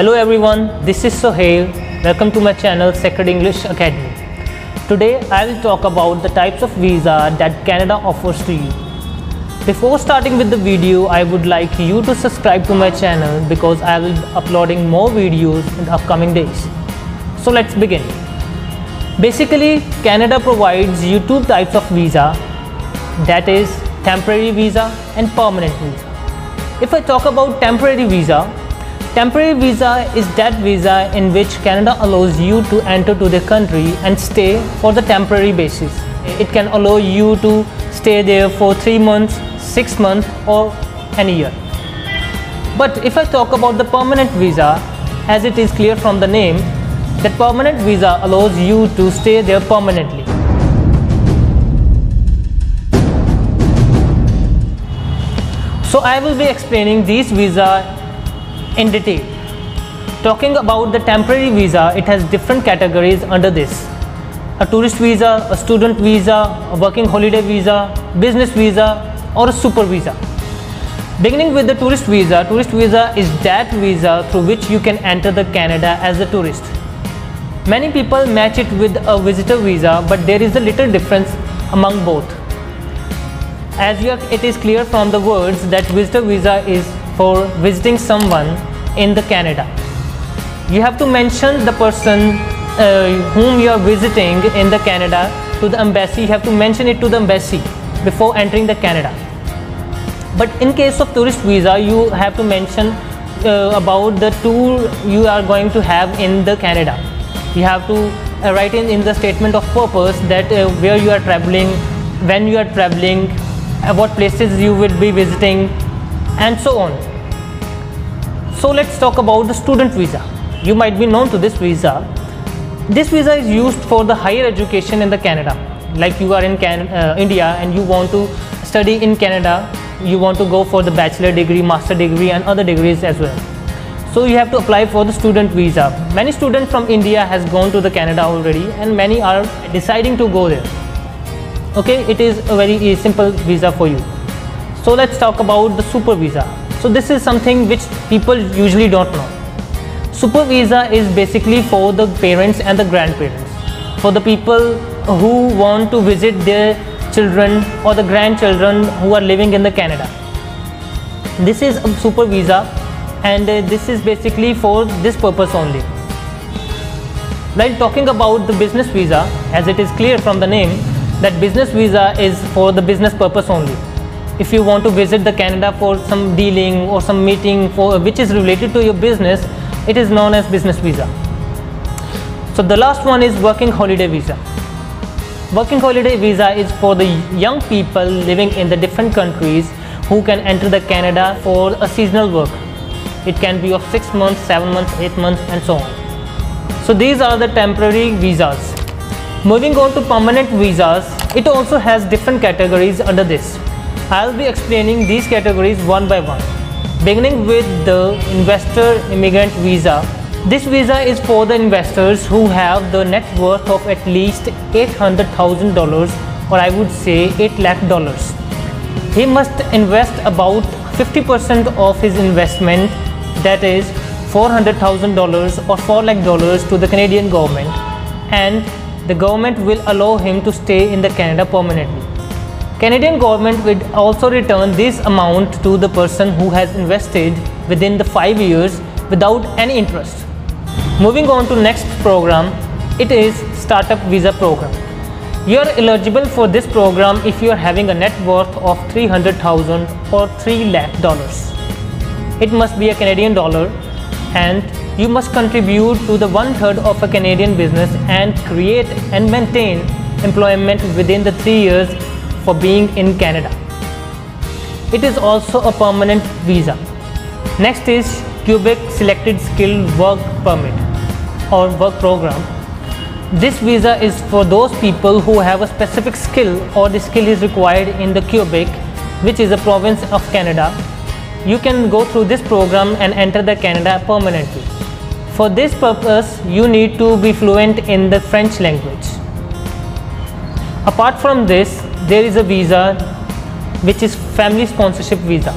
Hello everyone, this is Sohail. Welcome to my channel Sacred English Academy. Today I will talk about the types of visa that Canada offers to you. Before starting with the video, I would like you to subscribe to my channel because I will be uploading more videos in the upcoming days. So let's begin. Basically, Canada provides you two types of visa that is temporary visa and permanent visa. If I talk about temporary visa, temporary visa is that visa in which Canada allows you to enter to the country and stay for the temporary basis. It can allow you to stay there for 3 months, 6 months or an year. But if I talk about the permanent visa, as it is clear from the name, that permanent visa allows you to stay there permanently. So I will be explaining these visa in detail. Talking about the temporary visa, it has different categories under this. A tourist visa, a student visa, a working holiday visa, business visa or a super visa. Beginning with the tourist visa, tourist visa is that visa through which you can enter the Canada as a tourist. Many people match it with a visitor visa but there is a little difference among both as it is clear from the words that visitor visa is for visiting someone in the Canada. You have to mention the person uh, whom you are visiting in the Canada to the embassy. You have to mention it to the embassy before entering the Canada. But in case of tourist visa, you have to mention uh, about the tour you are going to have in the Canada. You have to uh, write in, in the statement of purpose that uh, where you are traveling, when you are traveling, uh, what places you will be visiting and so on. So let's talk about the student visa. You might be known to this visa. This visa is used for the higher education in the Canada. Like you are in Can uh, India and you want to study in Canada, you want to go for the bachelor degree, master degree and other degrees as well. So you have to apply for the student visa. Many students from India has gone to the Canada already and many are deciding to go there okay it is a very simple visa for you so let's talk about the super visa so this is something which people usually don't know. Super visa is basically for the parents and the grandparents. For the people who want to visit their children or the grandchildren who are living in the canada. This is a super visa and uh, this is basically for this purpose only. While talking about the business visa as it is clear from the name that business visa is for the business purpose only if you want to visit the canada for some dealing or some meeting for which is related to your business it is known as business visa. So the last one is working holiday visa. Working holiday visa is for the young people living in the different countries who can enter the canada for a seasonal work. It can be of 6 months 7 months 8 months and so on. So these are the temporary visas. Moving on to permanent visas, it also has different categories under this. I'll be explaining these categories one by one. Beginning with the investor immigrant visa. This visa is for the investors who have the net worth of at least $800,000 or I would say 8 lakh dollars. He must invest about 50% of his investment that is $400,000 or 4 lakh dollars to the Canadian government and the government will allow him to stay in the Canada permanently. Canadian government would also return this amount to the person who has invested within the 5 years without any interest. Moving on to next program, it is Startup Visa Program. You are eligible for this program if you are having a net worth of 300,000 or 3 lakh dollars. It must be a Canadian dollar and you must contribute to the one third of a Canadian business and create and maintain employment within the three years for being in Canada. It is also a permanent visa. Next is Quebec Selected Skill Work Permit or work program. This visa is for those people who have a specific skill or the skill is required in the Quebec which is a province of Canada. You can go through this program and enter the Canada permanently. For this purpose, you need to be fluent in the French language. Apart from this, there is a visa which is family sponsorship visa.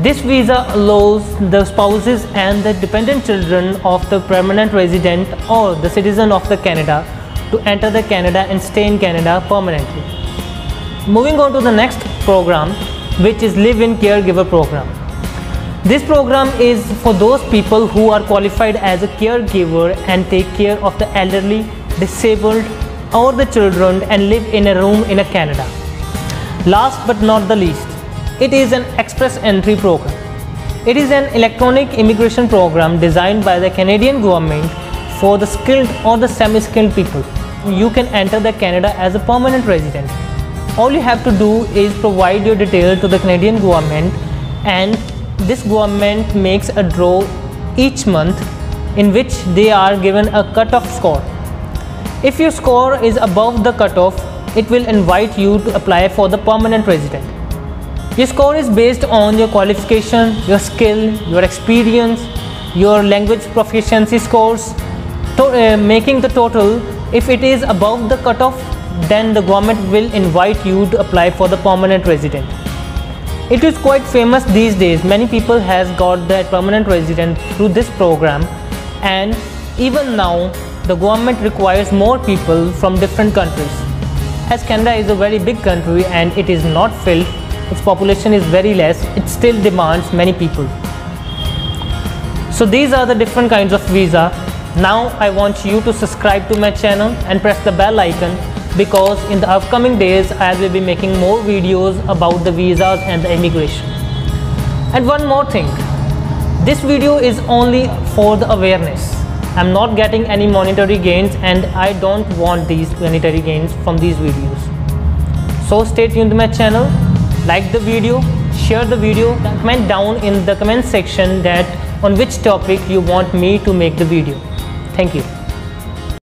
This visa allows the spouses and the dependent children of the permanent resident or the citizen of the Canada to enter the Canada and stay in Canada permanently. Moving on to the next program which is live-in caregiver program. This program is for those people who are qualified as a caregiver and take care of the elderly, disabled or the children and live in a room in a Canada. Last but not the least, it is an express entry program. It is an electronic immigration program designed by the Canadian government for the skilled or the semi-skilled people. You can enter the Canada as a permanent resident. All you have to do is provide your detail to the Canadian government and this government makes a draw each month in which they are given a cut-off score. If your score is above the cutoff, it will invite you to apply for the permanent resident. Your score is based on your qualification, your skill, your experience, your language proficiency scores, to, uh, making the total. If it is above the cutoff, then the government will invite you to apply for the permanent resident. It is quite famous these days. Many people has got the permanent resident through this program and even now the government requires more people from different countries. As Canada is a very big country and it is not filled, its population is very less, it still demands many people. So these are the different kinds of visa. Now I want you to subscribe to my channel and press the bell icon because in the upcoming days I will be making more videos about the visas and the immigration. And one more thing, this video is only for the awareness I'm not getting any monetary gains and I don't want these monetary gains from these videos. So stay tuned to my channel, like the video, share the video, comment down in the comment section that on which topic you want me to make the video. Thank you.